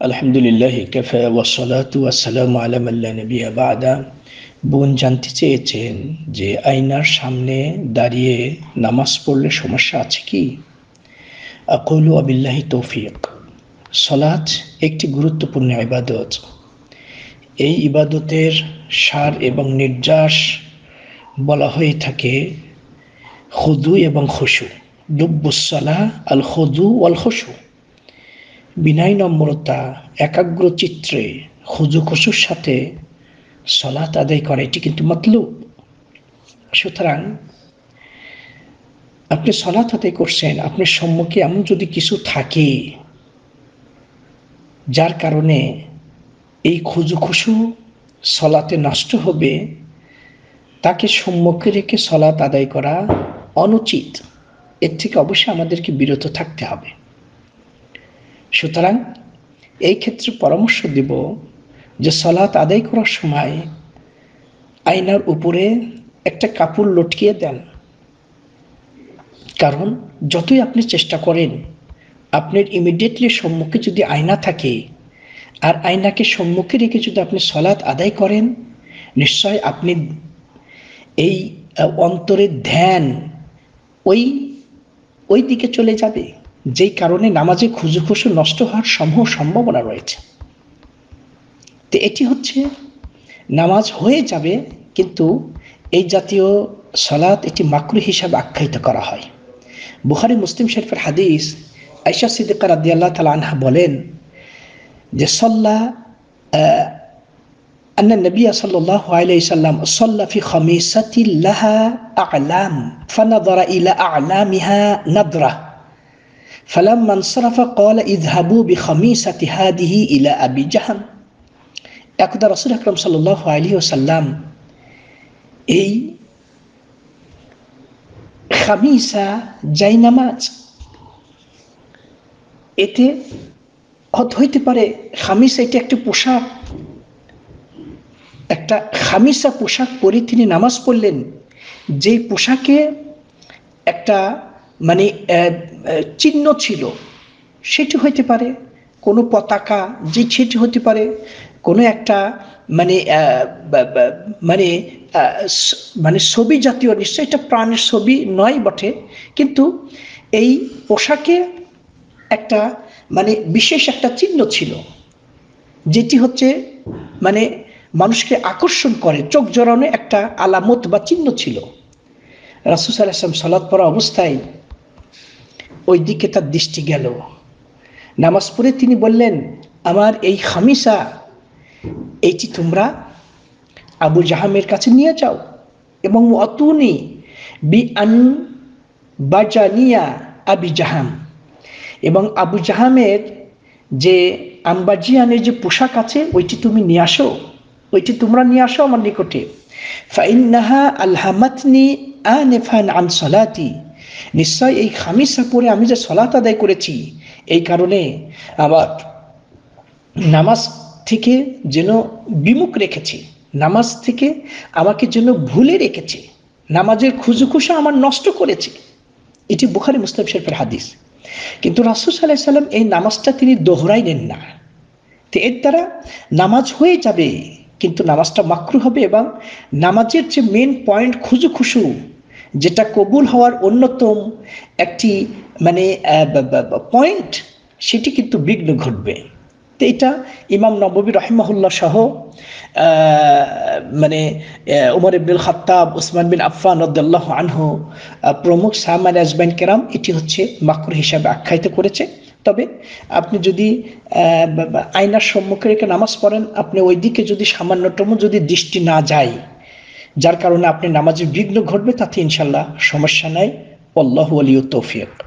আলহামদুলিল্লাহ, কাফা ওয়াসসালাতু ওয়াসসালামু আলা মান লা নাবিয়্যা বা'দা। বোন জানতে চেয়েছেন যে আয়নার সামনে দাঁড়িয়ে নামাজ পড়লে সমস্যা আছে কি? আকুলু আবিল্লাহি তৌফিক। সলাৎ একটি গুরুত্বপূর্ণ ইবাদত। এই ইবাদতের সার এবং নির্যাস বলা হয়ে থাকে খুদু এবং খুশু। লুব্বুসালাহ আল খুদু ওয়াল খুশু। বিনয় নম্রতা, একাগ্র চিত্রে খুজু খুশুর সাথে সলাত আদায় করা, এটি কিন্তু মতলুব। সুতরাং আপনি সলাত আদায় করছেন, আপনার সম্মুখে এমন যদি কিছু থাকে, যার কারণে এই খুজু খুশু সলাতে নষ্ট হবে, তাকে সম্মুখে রেখে সলাত আদায় করা অনুচিত। এর থেকে অবশ্যই আমাদেরকে বিরত থাকতে হবে। সুতরাং এই ক্ষেত্রে পরামর্শ দিব যে সলাৎ আদায় করার সময় আয়নার উপরে একটা কাপড় লটকিয়ে দেন। কারণ যতই আপনি চেষ্টা করেন, আপনার ইমিডিয়েটলি সম্মুখে যদি আয়না থাকে আর আয়নাকে সম্মুখে রেখে যদি আপনি সলাৎ আদায় করেন, নিশ্চয় আপনি এই অন্তরের ধ্যান ওই ওই দিকে চলে যাবে। যেই কারণে নামাজে খুজু খুশু নষ্ট হওয়ার সমূহ সম্ভাবনা রয়েছে। তো এটি হচ্ছে, নামাজ হয়ে যাবে কিন্তু এই জাতীয় সলাৎ এটি মাকরু হিসাবে আখ্যায়িত করা হয়। বুহারি মুসলিম শরীফের হাদিস আইসা সিদ্দিকার আদি আল্লাহ তালা আনহা বলেন যে, সল্লা আন্না নবিয়া সাল্লাহ আলাই সাল্লাম সল্লা ফি খমিসাতিল্লাহা আলাম ফানাদরা ইলা আলামিহা নাদরা। فلما انصرف قال اذهبوا بخميسة هذه إلى أبي جهم একদা রসুল আকরম সাল্লাহ আলী ওসাল্লাম এই খামিসা জাইনামাজ এতে হত হইতে পারে খামিসা এটি একটি পোশাক একটা খামিসা পোশাক পরে তিনি নামাজ পড়লেন যেই পোশাকে একটা মানে চিহ্ন ছিল। সেটি হইতে পারে কোনো পতাকা, যে সেটি হতে পারে কোনো একটা মানে মানে মানে ছবি জাতীয় নিশ্চয়, এটা প্রাণের ছবি নয় বটে। কিন্তু এই পোশাকে একটা মানে বিশেষ একটা চিহ্ন ছিল, যেটি হচ্ছে মানে মানুষকে আকর্ষণ করে, চোখ জড়ানো একটা আলামত বা চিহ্ন ছিল। রাসুস আলাইসলাম সালাদ পড়া অবস্থায় ওই দিকে তার দৃষ্টি গেল। নামাজ পড়ে তিনি বললেন, আমার এই খামিসা এইটি তোমরা আবু জাহামের কাছে নিয়ে যাও এবং অতুনি বি আন বাজানিয়া আবি জাহাম এবং আবু জাহামের যে আম্বাজিয়ানের যে পোশাক আছে, ওইটি তুমি নিয়ে আসো, ওইটি তোমরা নিয়ে আসো আমার নিকটে। ফাইন্নাহা আলহামাতনি আনেফান আন নিশ্চয় এই খামিসা পরে আমি যে সলাত আদায় করেছি, এই কারণে আবার নামাজ থেকে যেন বিমুখ রেখেছে, নামাজ থেকে আমাকে যেন ভুলে রেখেছে, নামাজের খুজুখুশা আমার নষ্ট করেছে। এটি বুখারি, মুসলিম শরীফের হাদিস। কিন্তু রাসুল সাল্লাহ সাল্লাম এই নামাজটা তিনি দোহরাইলেন না। তো এর দ্বারা নামাজ হয়ে যাবে, কিন্তু নামাজটা মাকরু হবে এবং নামাজের যে মেন পয়েন্ট খুজু খুশু যেটা কবুল হওয়ার অন্যতম একটি মানে পয়েন্ট সেটি কিন্তু বিঘ্ন ঘটবে। তো এটা ইমাম নবী রহিমাহুল্লাহ সহ মানে উমর ইবনুল খাত্তাব, উসমান বিন আফফান রদ্দাল্লাহ আনহু প্রমুখ সাহমান আজবাইন কেরাম এটি হচ্ছে মাকর হিসাবে আখ্যায়িত করেছে। তবে আপনি যদি আয়নার সম্মুখে রেখে নামাজ পড়েন, আপনি ওই দিকে যদি সামান্যতম যদি দৃষ্টি না যায় যার কারণে আপনি নামাজের বিঘ্ন ঘটবে তাতে ইনশাল্লাহ সমস্যা নাই। আল্লাহ আলী তৌফিক।